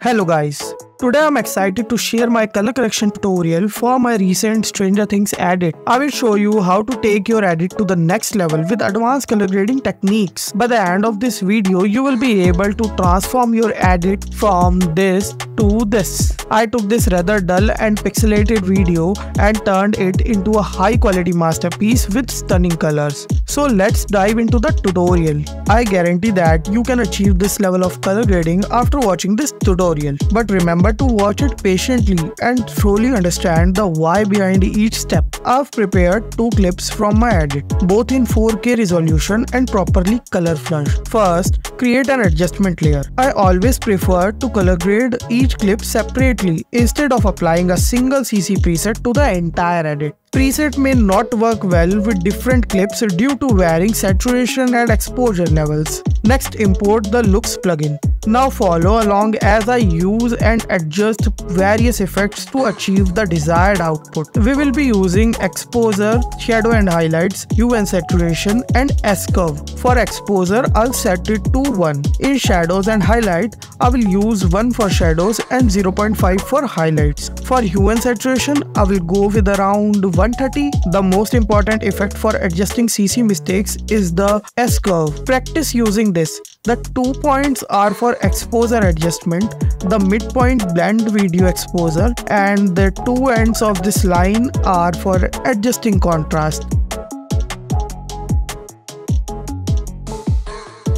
Hello guys, today I'm excited to share my color correction tutorial for my recent Stranger Things edit. I will show you how to take your edit to the next level with advanced color grading techniques. By the end of this video, you will be able to transform your edit from this to this. I took this rather dull and pixelated video and turned it into a high quality masterpiece with stunning colors. So let's dive into the tutorial. I guarantee that you can achieve this level of color grading after watching this tutorial. But remember to watch it patiently and thoroughly understand the why behind each step. I've prepared two clips from my edit, both in 4K resolution and properly color flushed. First, create an adjustment layer. I always prefer to color grade each clip separately instead of applying a single CC preset to the entire edit. Preset may not work well with different clips due to varying saturation and exposure levels. Next import the Looks plugin. Now follow along as I use and adjust various effects to achieve the desired output. We will be using exposure, shadow and highlights, hue and saturation and S-curve. For exposure, I'll set it to 1. In shadows and highlight, I will use 1 for shadows and 0.5 for highlights. For hue and saturation, I will go with around 130. The most important effect for adjusting CC mistakes is the S-curve. Practice using this. The two points are for exposure adjustment, the midpoint blend video exposure and the two ends of this line are for adjusting contrast.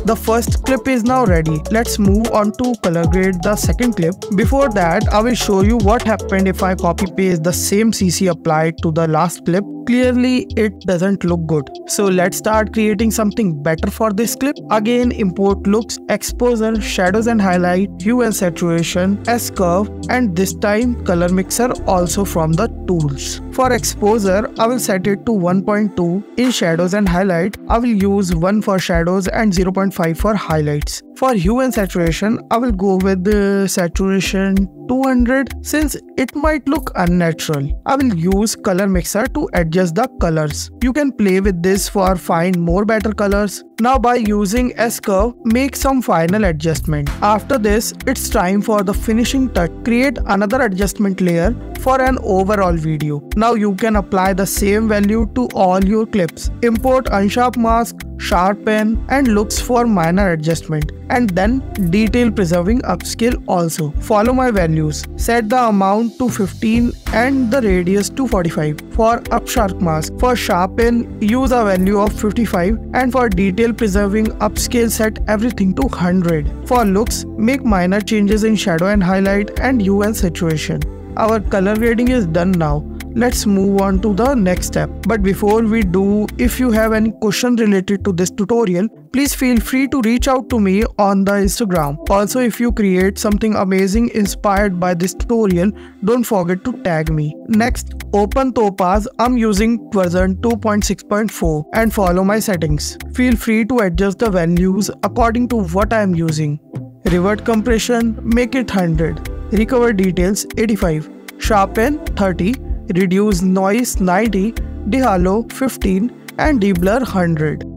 The first clip is now ready. Let's move on to color grade the second clip. Before that, I will show you what happened if I copy paste the same CC applied to the last clip clearly it doesn't look good. So let's start creating something better for this clip. Again import looks, exposure, shadows and highlight, hue and saturation, S-curve and this time color mixer also from the tools. For exposure, I will set it to 1.2. In shadows and highlight, I will use 1 for shadows and 0.5 for highlights. For hue and saturation, I will go with the saturation 200 since it might look unnatural. I will use color mixer to adjust the colors. You can play with this for find more better colors. Now by using S-curve, make some final adjustment. After this, it's time for the finishing touch. Create another adjustment layer for an overall video. Now you can apply the same value to all your clips. Import unsharp mask, sharpen and looks for minor adjustment and then detail preserving upscale also. Follow my values. Set the amount to 15 and the radius to 45. For unsharp mask, for sharpen use a value of 55 and for detail preserving upscale set everything to 100. For looks, make minor changes in shadow and highlight and hue and saturation. Our color grading is done now let's move on to the next step. But before we do, if you have any question related to this tutorial, please feel free to reach out to me on the Instagram. Also, if you create something amazing inspired by this tutorial, don't forget to tag me. Next, open Topaz. I'm using version 2.6.4 and follow my settings. Feel free to adjust the values according to what I am using. Revert compression, make it 100. Recover details 85. Sharpen 30 reduce noise 90, dehalo 15 and deblur 100.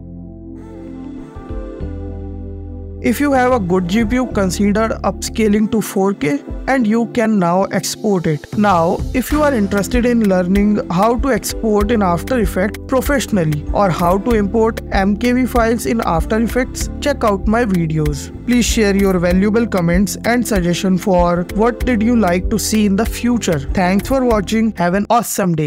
If you have a good GPU, consider upscaling to 4K and you can now export it. Now, if you are interested in learning how to export in After Effects professionally or how to import MKV files in After Effects, check out my videos. Please share your valuable comments and suggestion for what did you like to see in the future. Thanks for watching. Have an awesome day.